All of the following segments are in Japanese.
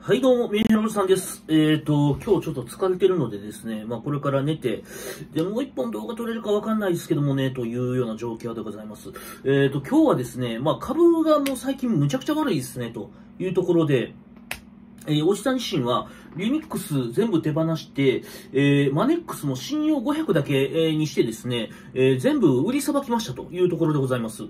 はい、どうも、ミネラルさんです。えっ、ー、と、今日ちょっと疲れてるのでですね、まあこれから寝て、で、もう一本動画撮れるかわかんないですけどもね、というような状況でございます。えっ、ー、と、今日はですね、まあ株がもう最近むちゃくちゃ悪いですね、というところで、えー、おじさん自身は、リミックス全部手放して、えー、マネックスも信用500だけ、えー、にしてですね、えー、全部売りさばきましたというところでございます。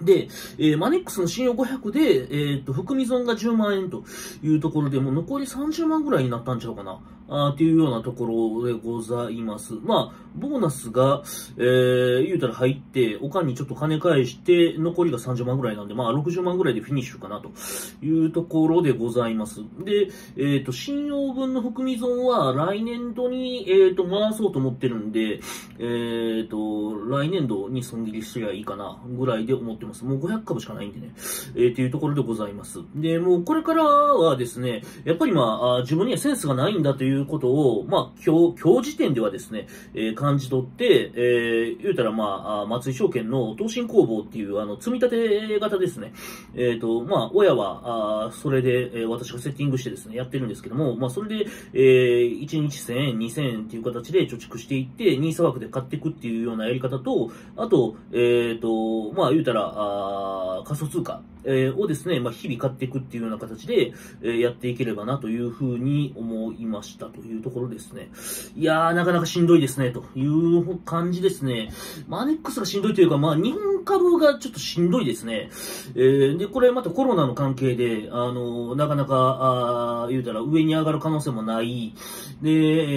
で、えー、マネックスの信用500で、えっ、と、含み損が10万円というところで、もう残り30万ぐらいになったんちゃうかな。あっていうようなところでございます。まあ、ボーナスが、えー、言うたら入って、おかんにちょっと金返して、残りが30万ぐらいなんで、まあ、60万ぐらいでフィニッシュかなというところでございます。で、えっ、と、信用分の含み損は来年度に、えっ、と、回そうと思ってるんで、えっ、と、来年度に損切りすりゃいいかな、ぐらいで思ってます。もう500株しかないんでね、えー、っていうところでございます。で、もうこれからはですね、やっぱりまあ、自分にはセンスがないんだといういうことを、まあ、今日、今日時点ではですね、えー、感じ取って、えー、言うたらまあ、松井証券の東進工房っていう、あの、積み立て型ですね。えっ、と、まあ、親は、あそれで、えー、私がセッティングしてですね、やってるんですけども、まあ、それで、えー、1日1000円、2000円っていう形で貯蓄していって、ニーサ枠で買っていくっていうようなやり方と、あと、えっ、と、まあ、言うたら、あ仮想通貨、えー、をですね、まあ、日々買っていくっていうような形で、えー、やっていければなというふうに思いましたというところですね。いやー、なかなかしんどいですね、という感じですね。マネックスがしんどいというか、まあ、日本株がちょっとしんどいですね。えー、で、これまたコロナの関係で、あのー、なかなか、あ言うたら上に上がる可能性もない。で、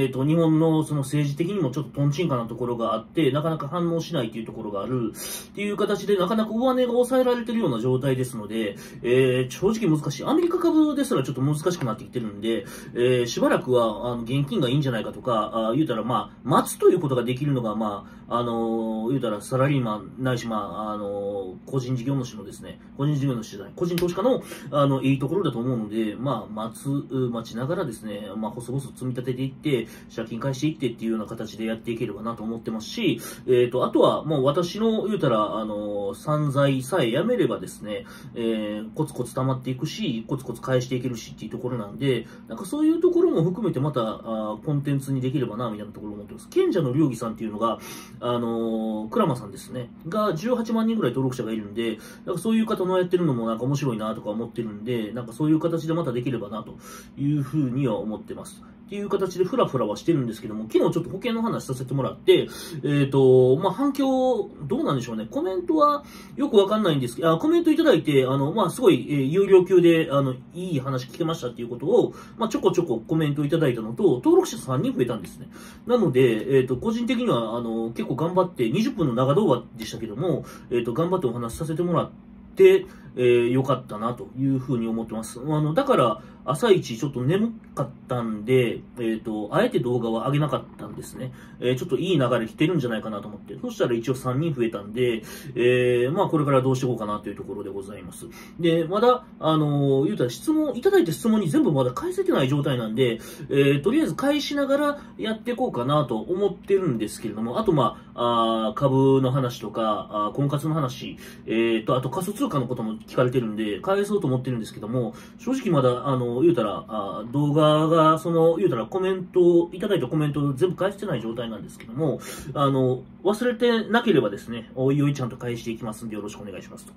えっ、と、日本のその政治的にもちょっとトンチンカなところがあって、なかなか反応しないというところがある。っていう形で、なかなか上値が抑えられてるような状態ですので、えー、正直難しい。アメリカ株ですらちょっと難しくなってきてるんで、えー、しばらくは、あの、現金がいいんじゃないかとか、あ言うたら、まあ、待つということができるのが、まあ、あのー、言うたら、サラリーマン、ないし、まあ、あのー、個人事業主のですね、個人事業主じゃない、個人投資家の、あの、いいところだと思うので、まあ、待つ、待ちながらですね、まあ、細々積み立てていって、借金返していってっていうような形でやっていければなと思ってますし、えっ、と、あとは、もう私の、言うたら、あの散財さえやめればですね、えー、コツコツ溜まっていくし、コツコツ返していけるしっていうところなんで、なんかそういうところも含めてまた、あコンテンツにできればな、みたいなところを思ってます。賢者の良義さんっていうのが、あのー、クラマさんですね、が18万人ぐらい登録者がいるんで、なんかそういう方のやってるのもなんか面白いなとか思ってるんで、なんかそういう形でまたできればな、というふうには思ってます。っていう形でフラフラはしてるんですけども、昨日ちょっと保険の話させてもらって、えっ、ー、と、まあ、反響、どうなんでしょうね。コメントはよくわかんないんですけど、あコメントいただいて、あの、まあ、すごい、えー、有料級で、あの、いい話聞けましたっていうことを、まあ、ちょこちょこコメントいただいたのと、登録者3人増えたんですね。なので、えっ、ー、と、個人的には、あの、結構頑張って、20分の長動画でしたけども、えっ、と、頑張ってお話しさせてもらって、えー、よかったなというふうに思ってます。あの、だから、朝一ちょっと眠かったんで、えっ、ー、と、あえて動画は上げなかったんですね。えー、ちょっといい流れ来てるんじゃないかなと思って。そしたら一応3人増えたんで、えー、まあこれからどうしていこうかなというところでございます。で、まだ、あの言うたら質問、いただいた質問に全部まだ返せてない状態なんで、えー、とりあえず返しながらやっていこうかなと思ってるんですけれども、あとまあ、あ株の話とか、あ婚活の話、えっ、と、あと仮想通貨のことも聞かれてるんで、返そうと思ってるんですけども、正直まだ、あの、言うたら、あ動画が、その、言うたらコメント、いただいたコメントを全部返してない状態なんですけども、あの、忘れてなければですね、おいおいちゃんと返していきますんでよろしくお願いします。と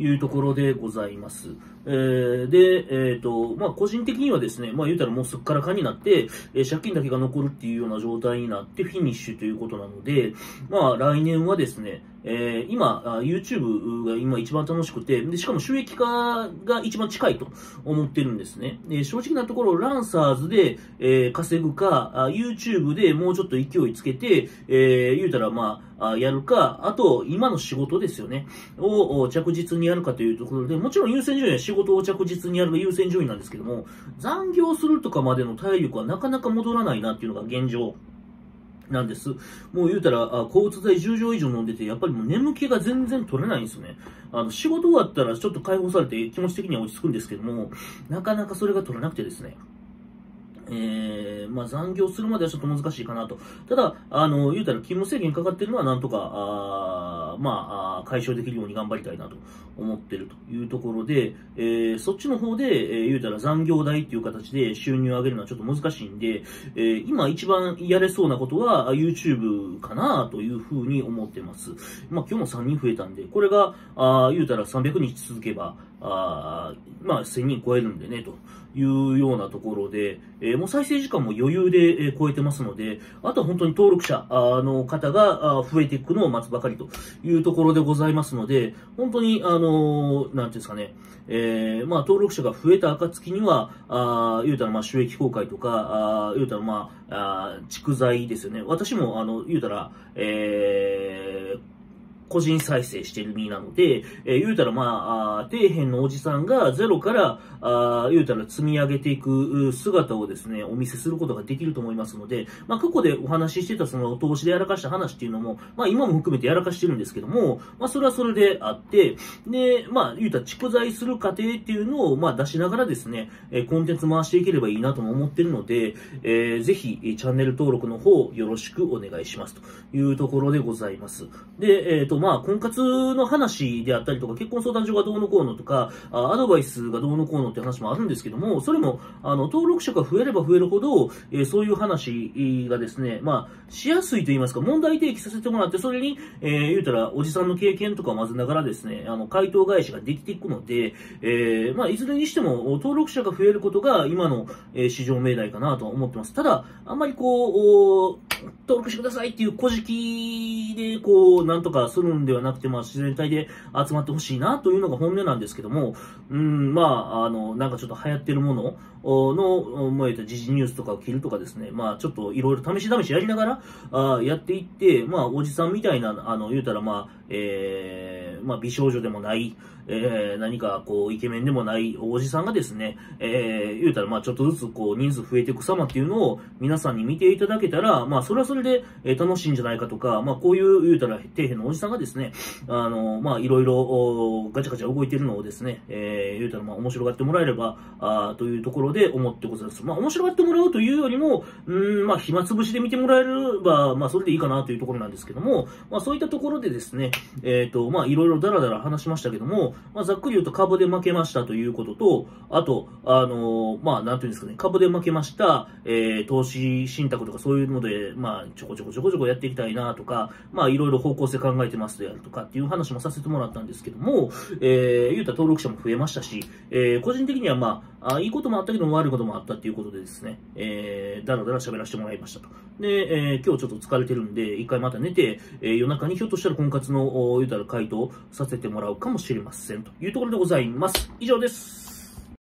いうところでございます。えー、で、えっ、ー、と、まあ、個人的にはですね、まあ、言うたらもうすっからかになって、えー、借金だけが残るっていうような状態になってフィニッシュということなので、まあ、来年はですね、えー、今、YouTube が今一番楽しくて、で、しかも収益化が一番近いと思ってるんですね。で正直なところ、ランサーズで、え、稼ぐか、YouTube でもうちょっと勢いつけて、えー、言うたらまあ、やるか、あと、今の仕事ですよね。を着実にやるかというところで、もちろん優先順位は仕事を着実にやるが優先順位なんですけども、残業するとかまでの体力はなかなか戻らないなっていうのが現状。なんです。もう言うたら、あ抗うつ剤10錠以上飲んでて、やっぱりもう眠気が全然取れないんですよね。あの、仕事終わったらちょっと解放されて気持ち的には落ち着くんですけども、なかなかそれが取れなくてですね。えー、まあ残業するまではちょっと難しいかなと。ただ、あの、言うたら勤務制限かかってるのはなんとか、あまあ、解消できるように頑張りたいなと思ってるというところで、えー、そっちの方で、えー、言うたら残業代っていう形で収入を上げるのはちょっと難しいんで、えー、今一番やれそうなことは YouTube かなというふうに思ってます。まあ今日も3人増えたんで、これが、あ言うたら300日続けば、あまあ1000人超えるんでね、と。いうようなところで、えー、もう再生時間も余裕で、えー、超えてますので、あとは本当に登録者の方が増えていくのを待つばかりというところでございますので、本当に、あのー、なんていうんですかね、えー、まあ登録者が増えた暁には、あ言うたらまあ収益公開とか、あ言うたらまあ、あ蓄財ですよね。私も、あの、言うたら、えー、個人再生してる身なので、えー、言うたらまあ、あ底辺のおじさんがゼロから、あ言うたら積み上げていく姿をですね、お見せすることができると思いますので、まあ、過去でお話ししてたその投資でやらかした話っていうのも、まあ、今も含めてやらかしてるんですけども、まあ、それはそれであって、で、まあ、言うたら蓄財する過程っていうのを、まあ、出しながらですね、え、コンテンツ回していければいいなとも思ってるので、えー、ぜひ、チャンネル登録の方よろしくお願いしますというところでございます。で、えっ、ー、と、まあ、婚活の話であったりとか、結婚相談所がどうのこうのとか、アドバイスがどうのこうのって話もあるんですけども、それも、あの、登録者が増えれば増えるほど、えー、そういう話がですね、まあ、しやすいと言いますか、問題提起させてもらって、それに、えー、言うたら、おじさんの経験とかを混ぜながらですね、あの、回答返しができていくので、えー、まあ、いずれにしても、登録者が増えることが、今の、えー、市場命題かなと思ってます。ただ、あんまりこう、登録してくださいっていう小じで、こう、なんとかするんではなくて、まあ、自然体で集まってほしいなというのが本音なんですけども、うん、まあ、あの、なんかちょっと流行ってるものの、もう言った時事ニュースとかを切るとかですね、まあ、ちょっといろいろ試し試しやりながら、あやっていって、まあ、おじさんみたいな、あの、言うたら、まあ、えー、まあ、美少女でもない、えー、何かこう、イケメンでもないおじさんがですね、えー、言うたらまあちょっとずつこう、人数増えていく様っていうのを皆さんに見ていただけたら、まあそれはそれで、え楽しいんじゃないかとか、まあこういう言うたら底辺のおじさんがですね、あの、まあいろいろガチャガチャ動いてるのをですね、えー、言うたらまあ面白がってもらえれば、あというところで思ってございます。まあ面白がってもらうというよりも、うん、まあ暇つぶしで見てもらえれば、まあそれでいいかなというところなんですけども、まあそういったところでですね、えっ、ー、と、まあいろいろダラダラ話しましたけども、まあ、ざっくり言うと株で負けましたということと、あと、あの、まあ、なんていうんですかね、株で負けました、えー、投資信託とかそういうので、まあ、ちょこちょこちょこちょこやっていきたいなとか、まあ、いろいろ方向性考えてますますであるとかっていう話もさせてもらったんですけども、えー、言うたら登録者も増えましたし、えー、個人的にはまあ、あいいこともあったけども悪いこともあったっていうことでですね、えー、だらだら喋らせてもらいましたと。で、えー、今日ちょっと疲れてるんで、一回また寝て、えー、夜中にひょっとしたら婚活の、言うたら回答させてもらうかもしれませんというところでございます。以上です。